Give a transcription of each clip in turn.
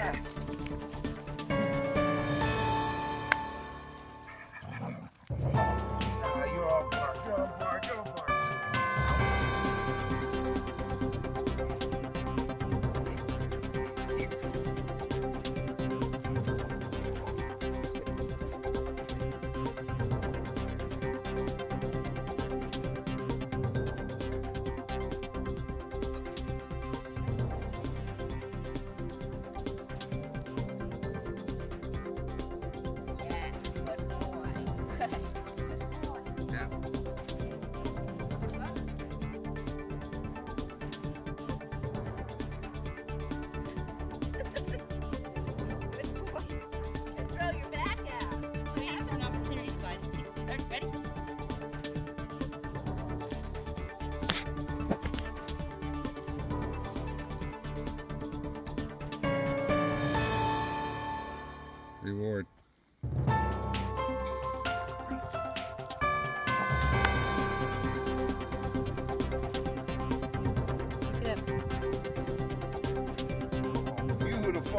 Yeah.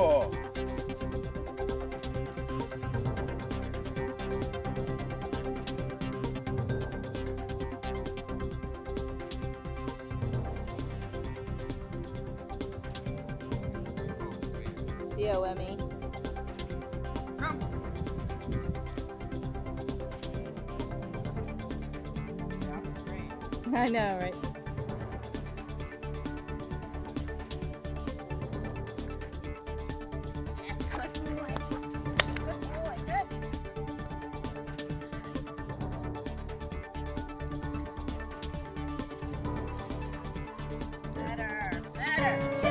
Whoa. C-O-M-E. I know, right? Sure.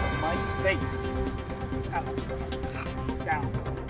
my space. Down.